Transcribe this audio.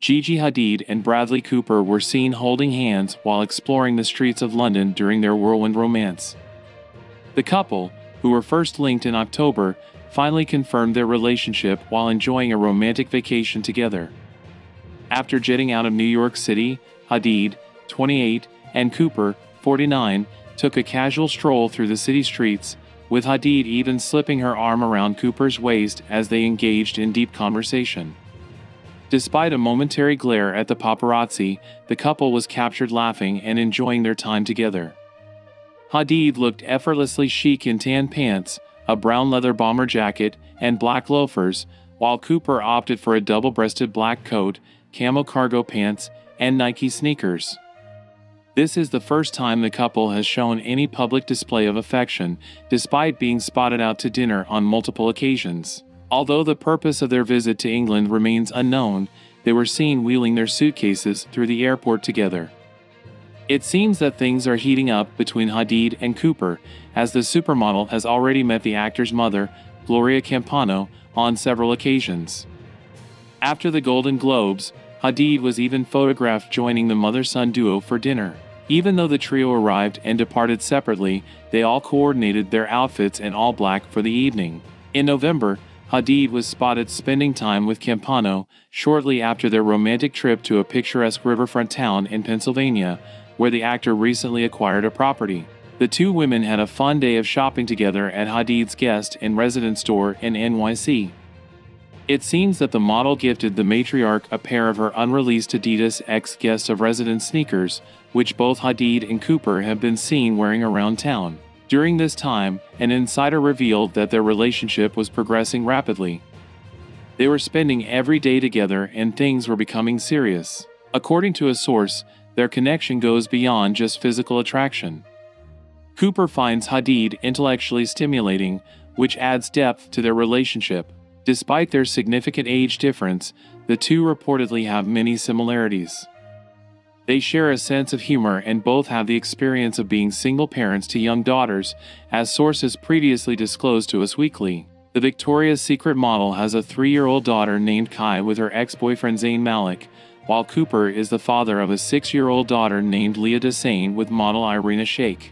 Gigi Hadid and Bradley Cooper were seen holding hands while exploring the streets of London during their whirlwind romance. The couple, who were first linked in October, finally confirmed their relationship while enjoying a romantic vacation together. After jetting out of New York City, Hadid, 28, and Cooper, 49, took a casual stroll through the city streets, with Hadid even slipping her arm around Cooper's waist as they engaged in deep conversation. Despite a momentary glare at the paparazzi, the couple was captured laughing and enjoying their time together. Hadid looked effortlessly chic in tan pants, a brown leather bomber jacket, and black loafers, while Cooper opted for a double breasted black coat, camo cargo pants, and Nike sneakers. This is the first time the couple has shown any public display of affection, despite being spotted out to dinner on multiple occasions. Although the purpose of their visit to England remains unknown, they were seen wheeling their suitcases through the airport together. It seems that things are heating up between Hadid and Cooper, as the supermodel has already met the actor's mother, Gloria Campano, on several occasions. After the Golden Globes, Hadid was even photographed joining the mother son duo for dinner. Even though the trio arrived and departed separately, they all coordinated their outfits in all black for the evening. In November, Hadid was spotted spending time with Campano shortly after their romantic trip to a picturesque riverfront town in Pennsylvania, where the actor recently acquired a property. The two women had a fun day of shopping together at Hadid's Guest in Residence store in NYC. It seems that the model gifted the matriarch a pair of her unreleased Adidas X guest of residence sneakers, which both Hadid and Cooper have been seen wearing around town. During this time, an insider revealed that their relationship was progressing rapidly. They were spending every day together and things were becoming serious. According to a source, their connection goes beyond just physical attraction. Cooper finds Hadid intellectually stimulating, which adds depth to their relationship. Despite their significant age difference, the two reportedly have many similarities. They share a sense of humor and both have the experience of being single parents to young daughters, as sources previously disclosed to Us Weekly. The Victoria's Secret model has a three year old daughter named Khai with her ex boyfriend Zayn Malik, while Cooper is the father of a six year old daughter named Lea De Seine with model Irina Shayk.